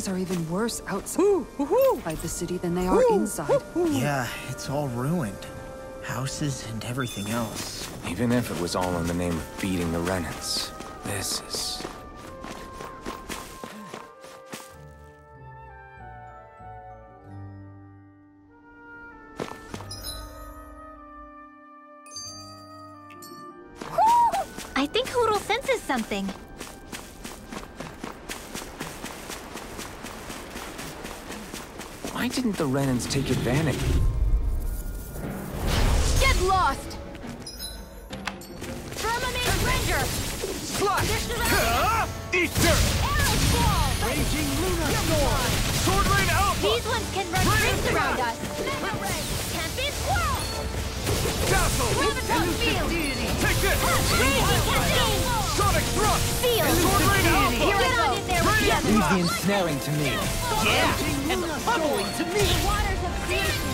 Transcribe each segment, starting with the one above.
Things are even worse outside the city than they are inside. Yeah, it's all ruined. Houses and everything else. Even if it was all in the name of beating the Renans. This is... Renans take advantage? Get lost! Firmament Ranger! Slash! Eat dirt! Arrow Squall! Raging Luna Storm! Sword Rain Alpha! These ones can run rings around us! Mega Ray! Tempest Squirrel! Dazzle! Graviton Field! Take this! Raging Sonic Thrust! Field! Sword Rain Alpha! Get on in there with Radiant them! Leave the ensnaring to me. Yeah! And the pummeling to me. Waters of creation!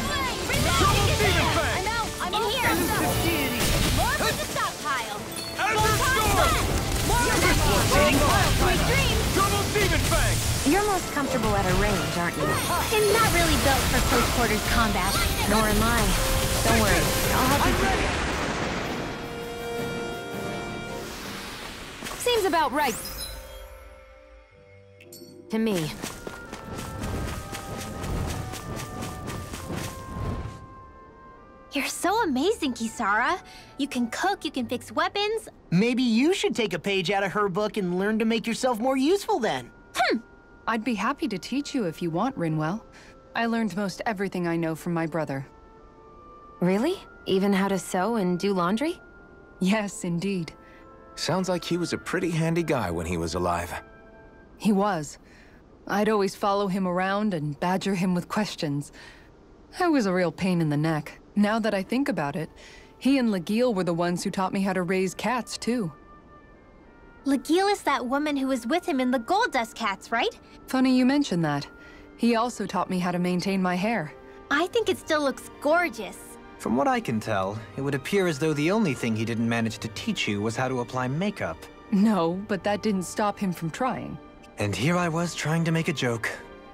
Double Demon Fang! I'm out! I'm in here! More for the stockpile! Azure Storm! More of This one's all mine! Sweet dreams! Double Demon Fang! You're most comfortable at a range, aren't you? I'm not really built for close quarters combat. Nor am I. Don't worry. I'll help you. Seems about right. To me. You're so amazing, Kisara. You can cook, you can fix weapons. Maybe you should take a page out of her book and learn to make yourself more useful then. Hmm. I'd be happy to teach you if you want, Rinwell. I learned most everything I know from my brother. Really? Even how to sew and do laundry? Yes, indeed. Sounds like he was a pretty handy guy when he was alive. He was. I'd always follow him around and badger him with questions. I was a real pain in the neck. Now that I think about it, he and Legil were the ones who taught me how to raise cats, too. Legil is that woman who was with him in the Gold Dust Cats, right? Funny you mention that. He also taught me how to maintain my hair. I think it still looks gorgeous. From what I can tell, it would appear as though the only thing he didn't manage to teach you was how to apply makeup. No, but that didn't stop him from trying. And here I was trying to make a joke.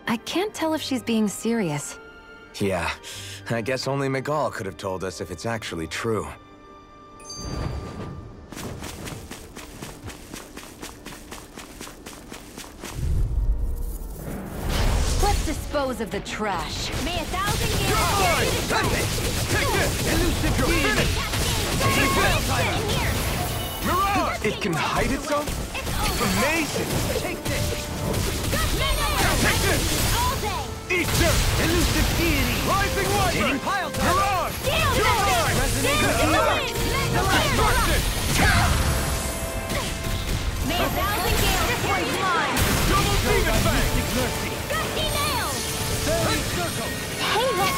I can't tell if she's being serious. Yeah, I guess only Miguel could have told us if it's actually true. Let's dispose of the trash. May a thousand years carry you to Take this! Elusive your finish! In here! Mirage! It can hide itself? Amazing! Take this! All day! Eat dirt! Elusive deity! Rising Wyvern! Mirage! Dance You're in mine! Dance in the wind! Destruction! May a thousand gales this one's mine! Double Demon Fang! Gusty nails! Hey, let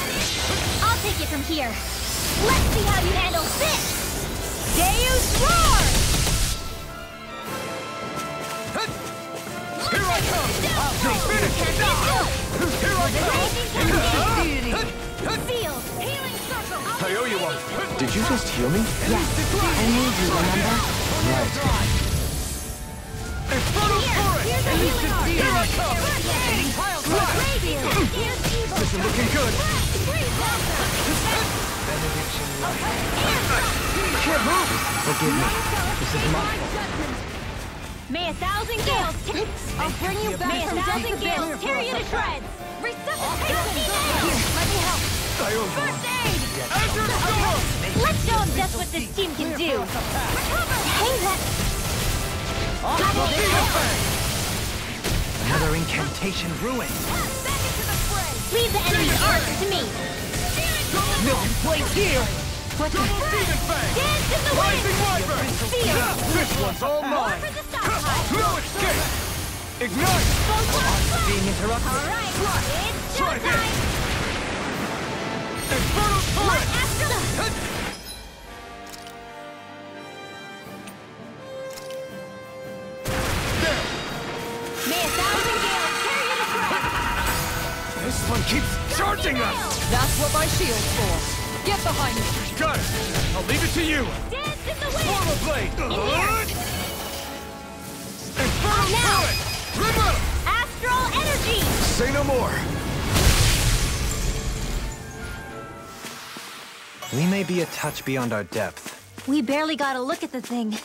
I'll take it from here. Let's see how you handle this! Deus Roar! I owe you one! Did you just heal me? Yes. I need you, remember? Infernal Torrent! Here's a healing arc! Here I come! This isn't looking good! Can't move! Forgive me. This is my fault. May a thousand gales t- I'll bring you back May a thousand gales tear you to shreds! Resuscitation! Here, let me help! I owe you one. First aid! Azure Storm! Let's show them just what this team can do! Recover! Hey, let... Double Demon Fang! Another incantation ruined. Back into the fray! Leave the enemy's arc to me! Milk place here! What the... Double Demon Fang! Dance in the wind! Rising Wyvern! Feel! This one's all mine! For the stockpile! No escape! Ignite! Being interrupted. Alright, it's Try this! Infernal Torrent! There! May a thousand gales tear you to shreds! This one keeps charging us! That's what my shield's for. Get behind me. Got it! I'll leave it to you! Dance in the wind! Forma Blade! Astral energy! Say no more! We may be a touch beyond our depth. We barely got a look at the thing.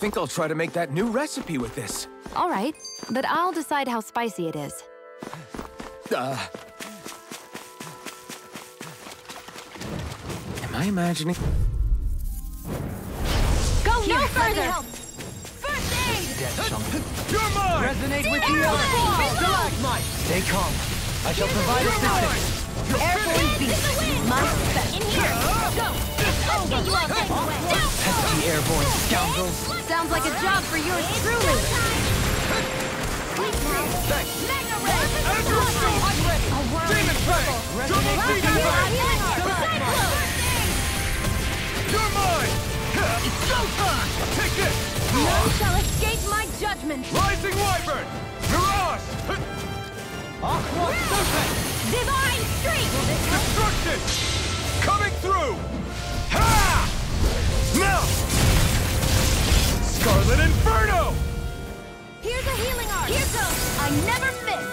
Think I'll try to make that new recipe with this. All right, but I'll decide how spicy it is. Uh... Am I imagining? Go no further! help. First aid! You're mine! Resonate with Airborne! the Reload! Stalagmite! Stay calm. I shall provide assistance. Airborne beast! My scoundrels. Sounds like a job for yours truly. Mega Ray! A whirling Demon Fang! Double Right Demon here! Fang! Cyclone! You're mine! It's showtime! Take this! None shall escape my judgment! Rising Wyvern! Mirage! Aqua Serpent! Divine Streak! Destruction! Coming through! Ha! Now! Scarlet Inferno! Here's a healing art! Here goes! I never miss!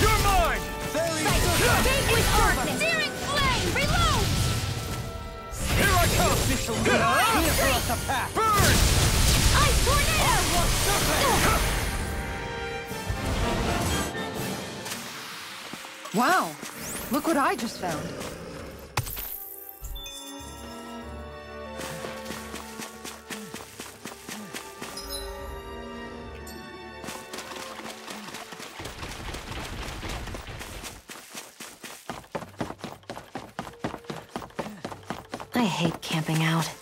You're mine! Big with darkness! Searing flame! Reload! Here I come! Here for us to! Burn! Ice Tornado! Wow! Look what I just found. I hate camping out.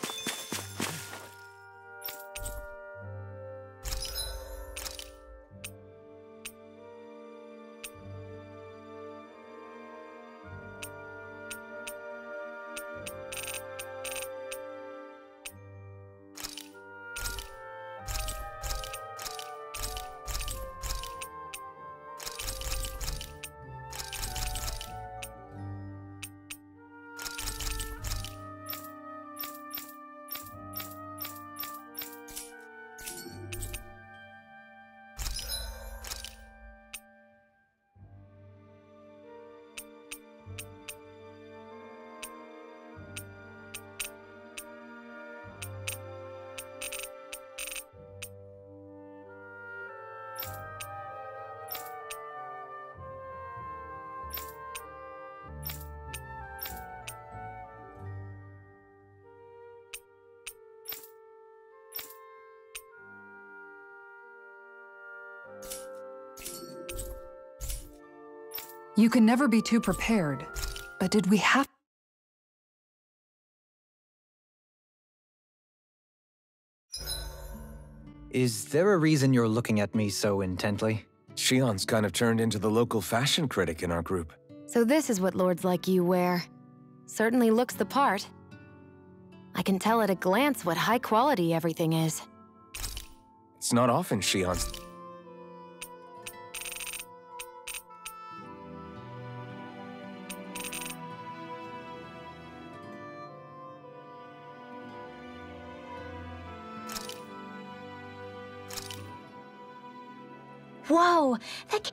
You can never be too prepared. But did we have Is there a reason you're looking at me so intently? Shionne's kind of turned into the local fashion critic in our group. So this is what lords like you wear. Certainly looks the part. I can tell at a glance what high quality everything is. It's not often Shionne's... Whoa! That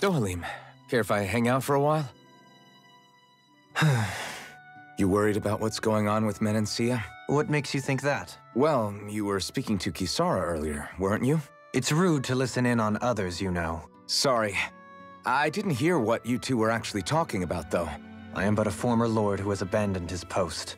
Dohalim, care if I hang out for a while? you worried about what's going on with Menancia? What makes you think that? Well, you were speaking to Kisara earlier, weren't you? It's rude to listen in on others, you know. Sorry. I didn't hear what you two were actually talking about, though. I am but a former lord who has abandoned his post.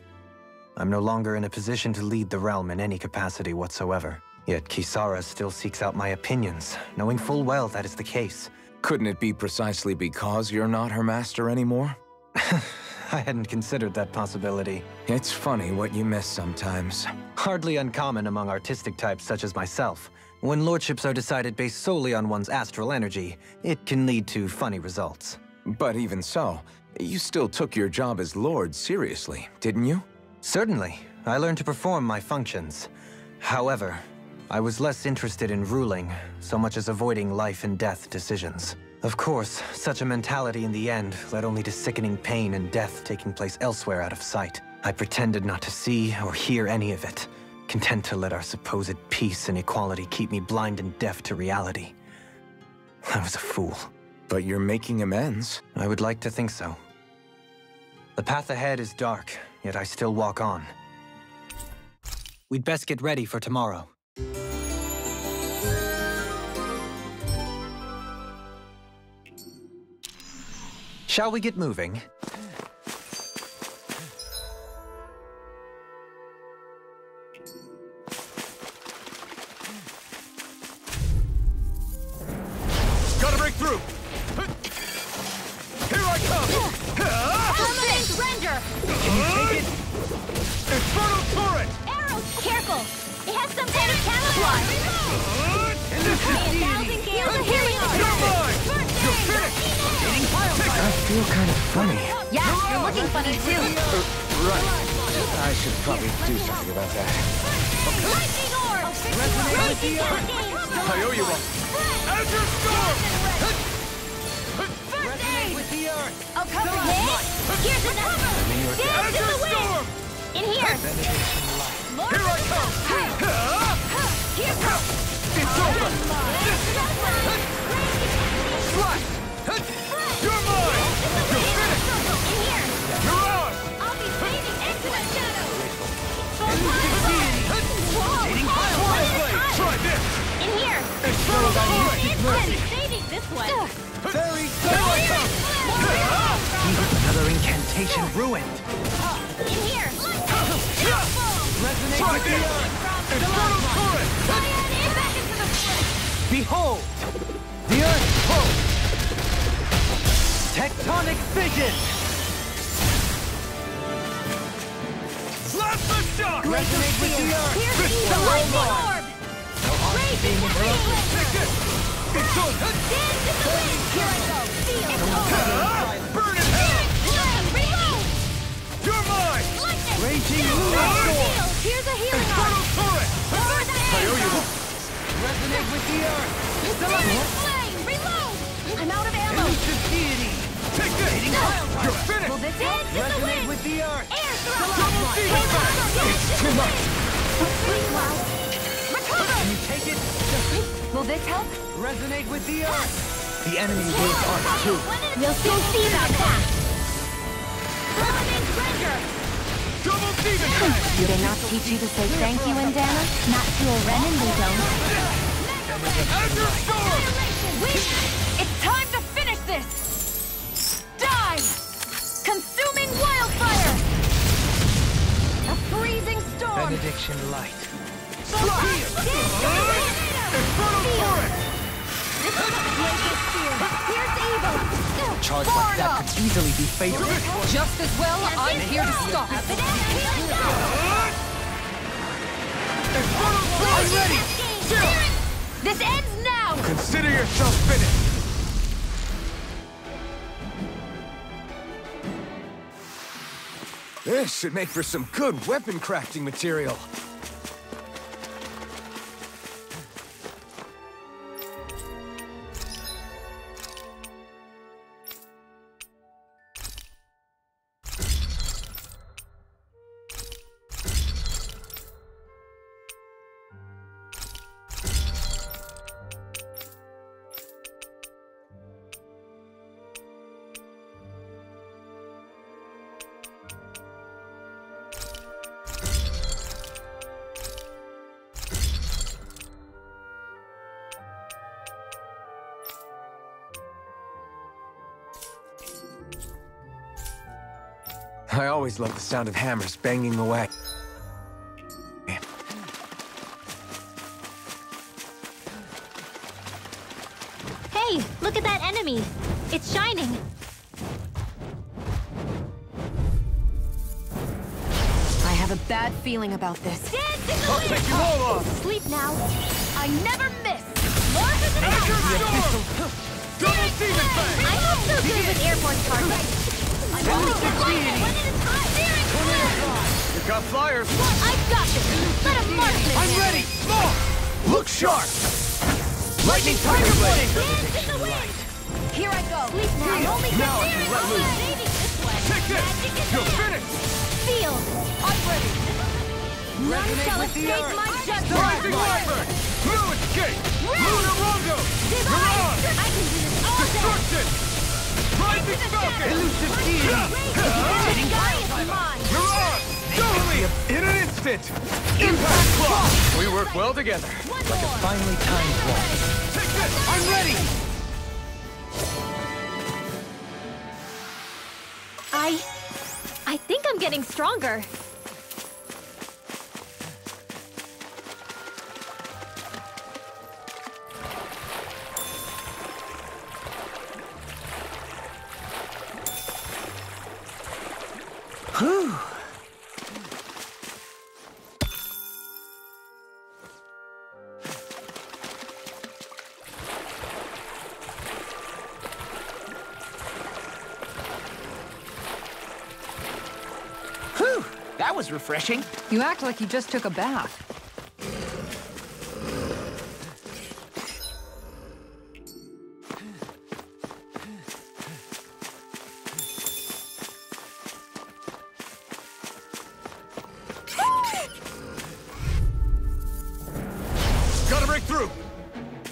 I'm no longer in a position to lead the realm in any capacity whatsoever. Yet Kisara still seeks out my opinions, knowing full well that is the case. Couldn't it be precisely because you're not her master anymore? I hadn't considered that possibility. It's funny what you miss sometimes. Hardly uncommon among artistic types such as myself, When lordships are decided based solely on one's astral energy, it can lead to funny results. But even so, you still took your job as Lord seriously, didn't you? Certainly. I learned to perform my functions. However, I was less interested in ruling, so much as avoiding life and death decisions. Of course, such a mentality in the end led only to sickening pain and death taking place elsewhere out of sight. I pretended not to see or hear any of it, content to let our supposed peace and equality keep me blind and deaf to reality. I was a fool. But you're making amends. I would like to think so. The path ahead is dark, yet I still walk on. We'd best get ready for tomorrow. Shall we get moving? About that. Lightning orb! Cascade! I owe you one! Azure Storm! First aid! I'll cover this! Here's another! Dance in the wind! In here! Here I come! Here goes! It's over! Slash! Here! Infernal Torrent! Instant fading this way! Fairy! Here I come! Another incantation ruined! In here! Try this! Infernal Torrent! Back into the! Behold! The Earth! Tectonic the shock! Resonate with the Earth! Here's the lightning orb! Raging cascade! Take this! Resonate wind? with the Earth! Air thrust! Double demon fire! It's too much. Meanwhile, recover! Can you take it? Will this help? Resonate with the Earth! The enemy will art too. We'll soon see about that! Permanent render! Double demon fire! Do they not teach you to say thank you, Indana? Not to a Renan, they don't. Azure Storm! Benediction light. Infernal Torrent! A charge like that could easily be fatal. Just as well, I'm here to stop it. Infernal Torrent ready! Zero! This ends now! Consider yourself finished! This should make for some good weapon crafting material. I always the sound of hammers banging away. Hey, look at that enemy! It's shining! I have a bad feeling about this. Dance in the I'll take you all on! Oh, sleep now! I never miss! Larger than Empire! Double demon fang! I'm not so good with air force targets. I'm only one one at a time! You got flyers! I've got this! Let a marksman I'm handle ready! Look! Look sharp! Lightning Tiger Blade! Dance in the wind! Here I go! Sleep now! I'm only Now I can let loose. saving this way! Take this! You're finished! Feel! I'm ready! None Resonate shall with the escape earth. my judgment! Rising Wyvern! Blue Escape! Lunar Rondo! Divine! Mirage! I can do this all day! Destruction! Rising Falcon! Elusive deity! The sky is mine! Mirage! Goalie! In an instant! Impact Claw! We work well together. One more! Finally timed one. Take this! I'm ready! I... I think I'm getting stronger. Was refreshing. You act like you just took a bath. Gotta break through!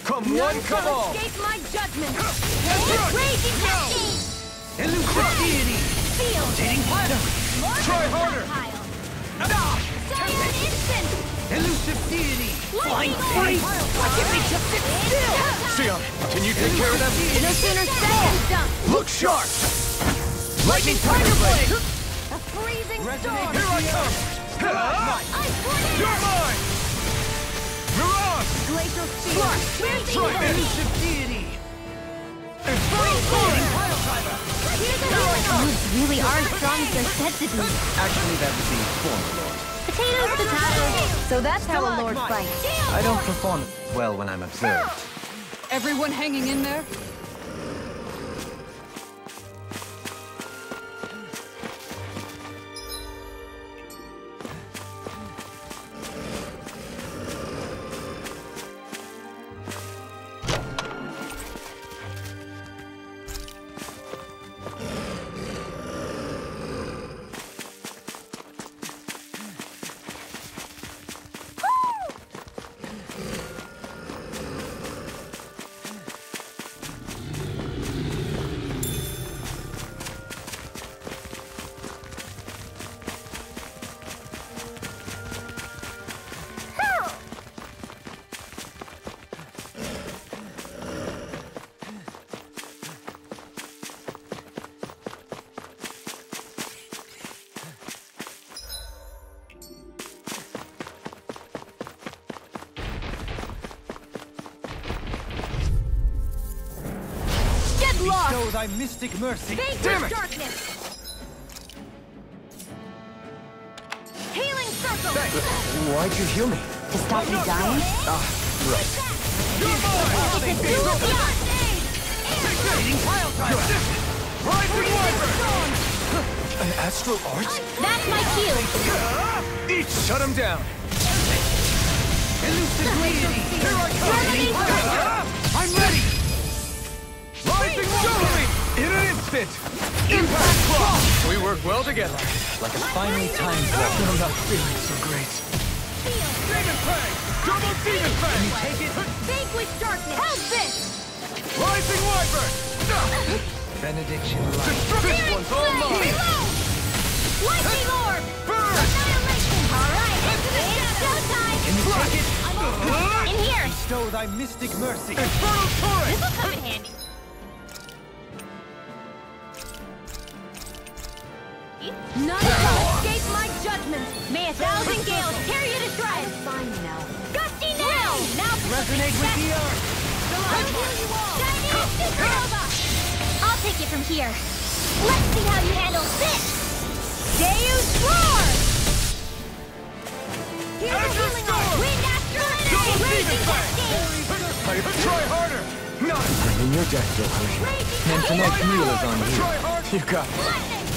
Come one, come shall all! escape my judgment! Run! Raging cascade! Elusive deity! Feel! Try harder! Elusive deity! Freeze! Still? Shionne, can you take care of them? No sooner said! Look sharp! Lightning Tiger Blade! A freezing storm! Here I come! You're mine! Mirage! Glacial! Where's the Try deity! Infernal Torrent! Here's a healing Moves really are as strong as they're said to be. Actually, that would be former lord. Potatoes, potatoes! So that's how a lord fights. I don't perform well when I'm observed. Everyone hanging in there? Lost! Bestow thy mystic mercy! Vanquish Damn it! darkness! Healing circle! Why'd you heal me? To stop me dying? Ah, You're mine! It's a duel beyond aid! Rising Wyvern! An astral arch? That's my cue! Each shut him down! Impact Claw! We work well together. Like a finely timed one. I'm not feeling so great. Demon Fang! Double Demon Fang! Take it! Vanquish darkness! How's this? Rising Wyvern! Benediction light. This one's all mine! Reload! Lightning orb! Burn! Annihilation! Alright, it's showtime! Can you take it? I'm all In here! Bestow thy mystic mercy! Infernal Torrent! This'll come in handy. None shall escape my judgment! May a thousand gales tear you to shreds! Fine now. Gusty nail! Now Resonate with the earth! I'll heal you all! Dynamic Supernova! I'll take it from here. Let's see how you handle this! Deus Roar! Here's a healing Storm! arm! Wind Astral Double Energy! Demon Raging Fang! Cascade! your death, Dohalim. And tonight's meal is on you. Try hard! You got it.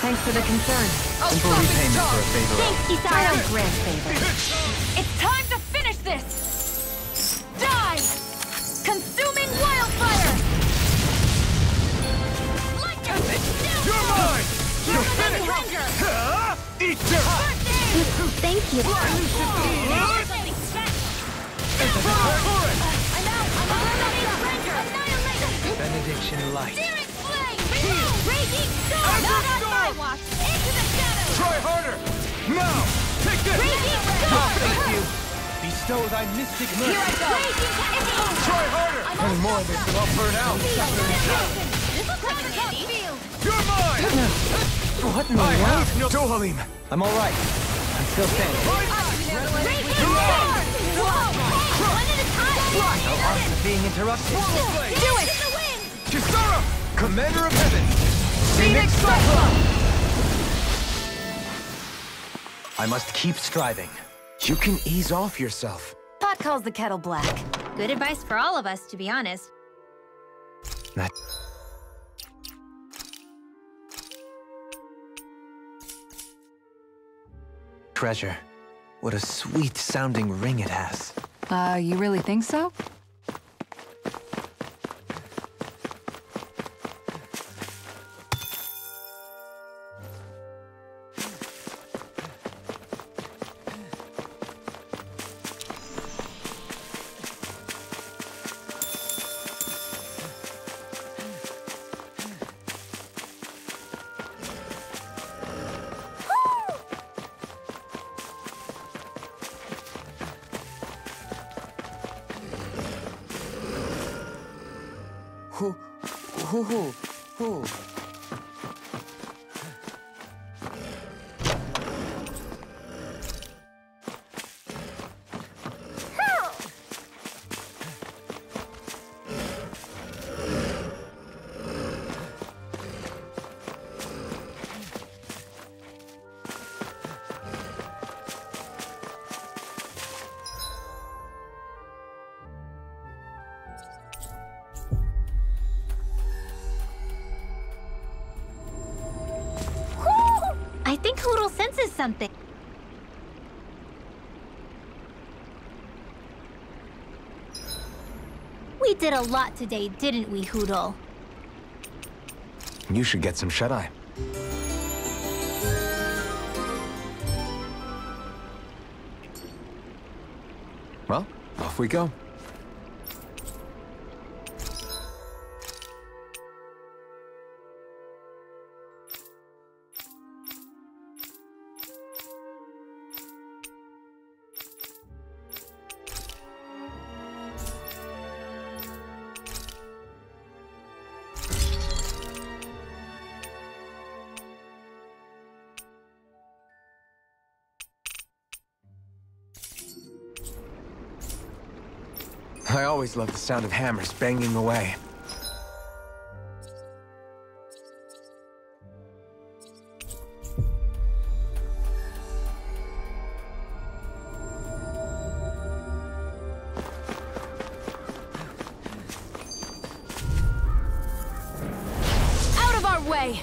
Thanks for the concern. Simple repayment for a favor. Thanks, No Kisara! grand favor. It's time to finish this! Die! Consuming wildfire! Lightning! You're mine! You're finished! Huh? Eat dirt! Thank you. Infernal Torrent! I'm out! I'm out! Annihilate! Benediction light. Searing! Raging storm! Not on my watch! Into the shadows! Try harder! Now! Take this! Raging storm! Thank you. Bestow thy mystic Here I mercy. go! Raging tempest! Try harder! Any more of this and I'll burn out. This will come in handy. You're mine! What in the I world? have no Dohalim. I'm all right. I'm still standing. Raging storm! Whoa! One at a time! Arms being interrupted. Do it! Kisara! Commander of Heaven! Phoenix Cyclone! I must keep striving. You can ease off yourself. Pot calls the kettle black. Good advice for all of us, to be honest. That treasure. What a sweet sounding ring it has. Uh, you really think so? Who, who, who? I lot today, didn't we, Hootle? You should get some shut-eye. Well, off we go. Always love the sound of hammers banging away. Out of our way!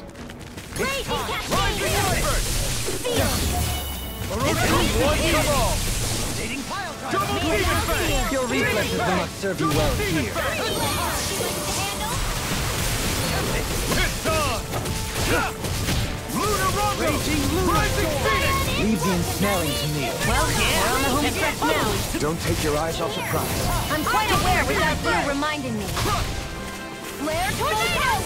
Raging Rising Cascade! Wyvern! Feel! One all! Double Demon Fang! Your reflexes will not serve you well here. It's on! Lunar Rumble! Rising Phoenix! Leave the ensnaring to me. Well, we're on the home stretch now. Don't take your eyes off the prize. I'm quite aware without you reminding me. Flare tornado!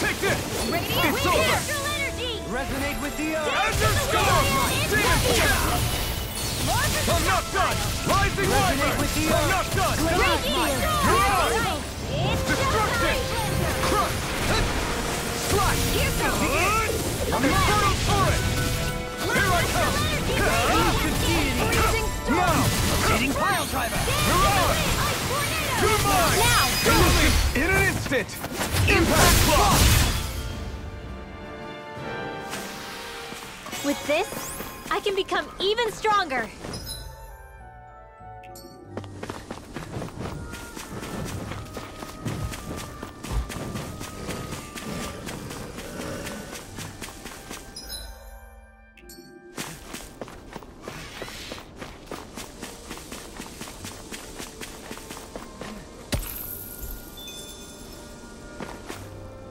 Take this! Radiant It's over! Energy! Resonate with the uh, Azure Storm! Demon Fang! I'm not done! Rising Wyvern! I'm not done! On! It's Destruction! Here goes! An Inferno Turret! Here I come! Now! Hitting pile driver! You're ours! Ice tornado! You're mine! Now! Go! In an instant! Impact Claw! With this, I can become even stronger.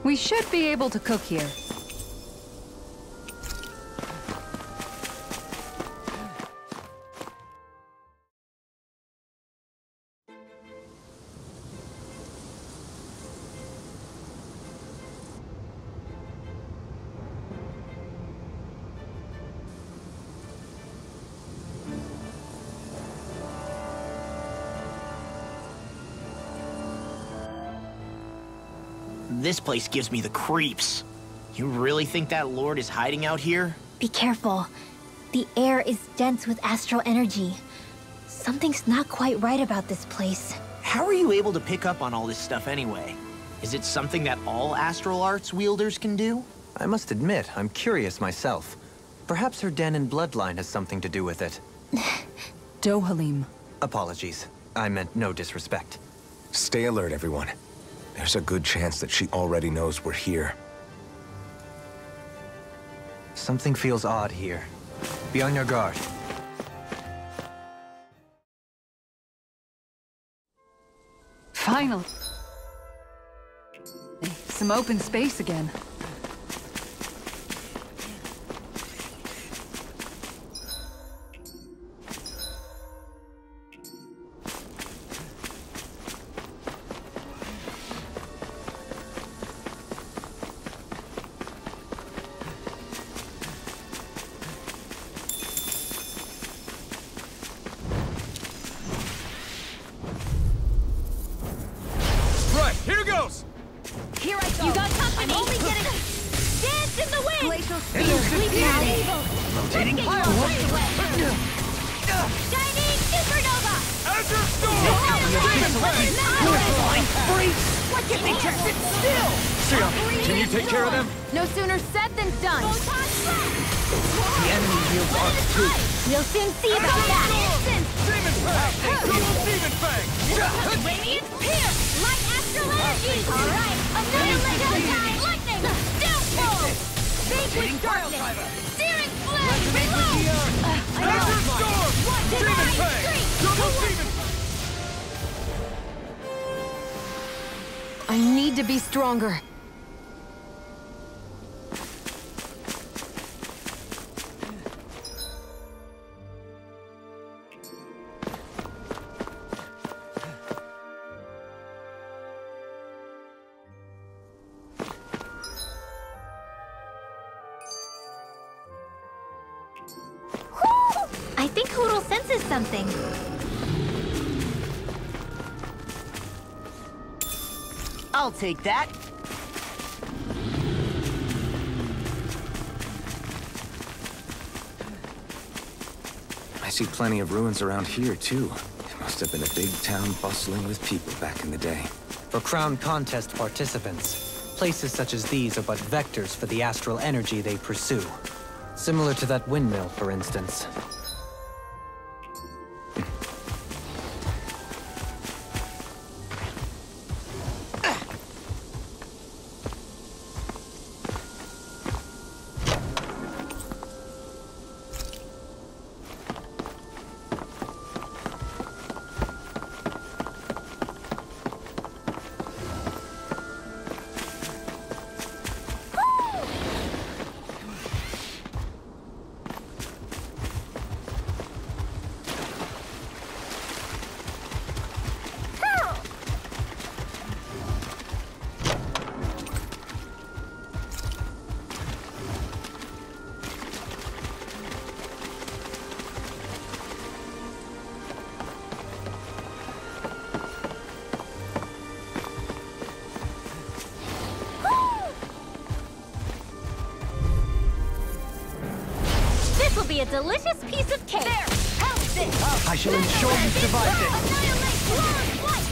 We should be able to cook here. Place gives me the creeps. You really think that lord is hiding out here? Be careful. The air is dense with astral energy. Something's not quite right about this place. How are you able to pick up on all this stuff anyway? Is it something that all astral arts wielders can do? I must admit, I'm curious myself. Perhaps her Dahnan bloodline has something to do with it. Dohalim. Apologies. I meant no disrespect. Stay alert, everyone. There's a good chance that she already knows we're here. Something feels odd here. Be on your guard. Finally. Some open space again. Here I go! You got company! I'm only getting... Dance in the wind! Glacial speed! Sleeping evil! Rotating pile Shining supernova! Azure Storm! Demon Fang! Why can't they just sit still? Can you take care of them? No sooner said than done. The enemy wields arcs too. We'll soon see about that! Demon Fang! Demon Fang! Radiant Pierce! Light astral energy! Alright, another time! Lightning! Downfall! Vanquish darkness! Searing flame! Reload! Azure Storm! One, Demon Fang! Double Demon I need to be stronger. Whew! I think Hootle senses something. I'll take that. I see plenty of ruins around here, too. It must have been a big town bustling with people back in the day. For crown contest participants, places such as these are but vectors for the astral energy they pursue. Similar to that windmill, for instance. Be a delicious piece of cake. There, help this. I shall ensure you survive this. Annihilate Glow's flight.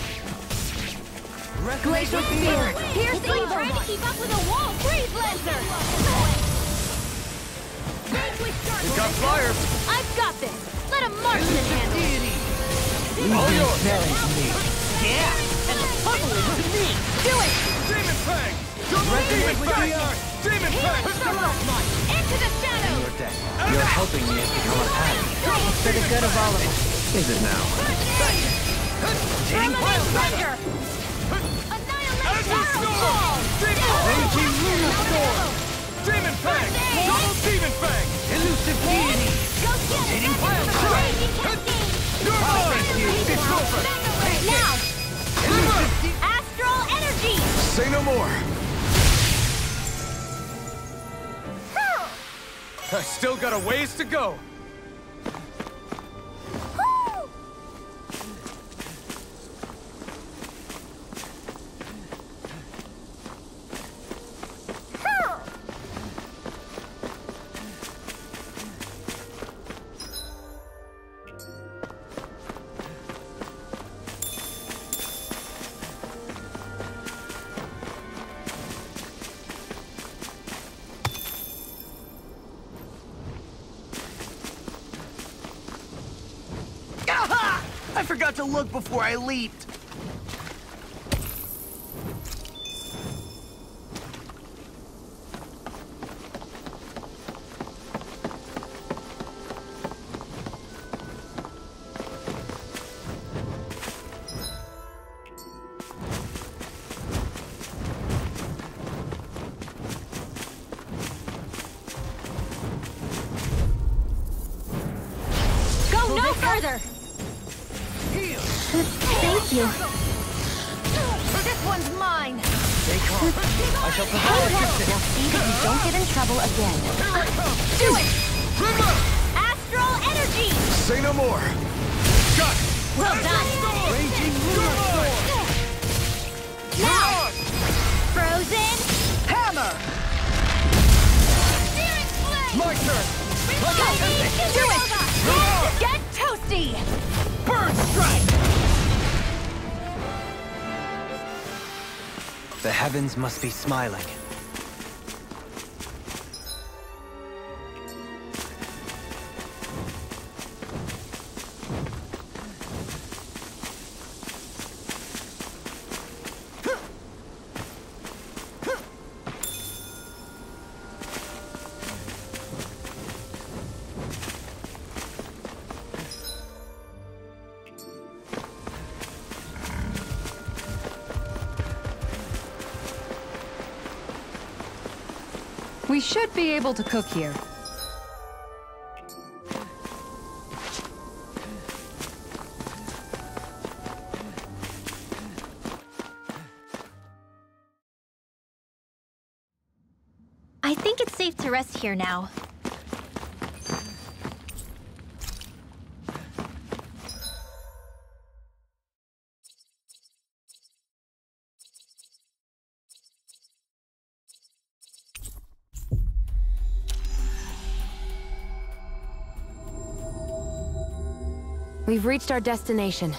Glacial Spear! Pierce It's like evil! trying to keep up with a wall. Freeze Lancer. We got flyers. I've got this. Let a marksman handle it. All yours. Yeah, and the puzzle is to me. Do it. Demon Fang. Demon Fang. Demon Fang. Into the shadows. Your death. Your helping me has become a pattern. For the good of all of us. Is it now? Terminate Thunder. Annihilate Shadow Ball. Raging Luna Storm. Demon Fang. Double Demon Fang. Elusive Deity. Go get Rotating it. Pile Drive. Raging Cascade. Your power is It's over. Now. Astral Energy. Say no more. I still got a ways to go. Before I leaped. Must be smiling. We should be able to cook here. I think it's safe to rest here now. We've reached our destination.